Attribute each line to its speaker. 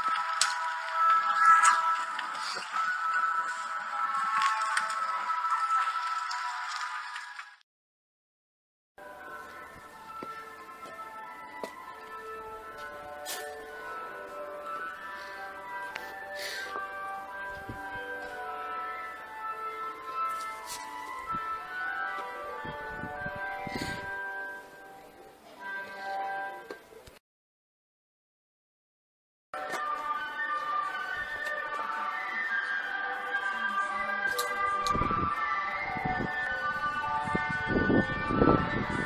Speaker 1: you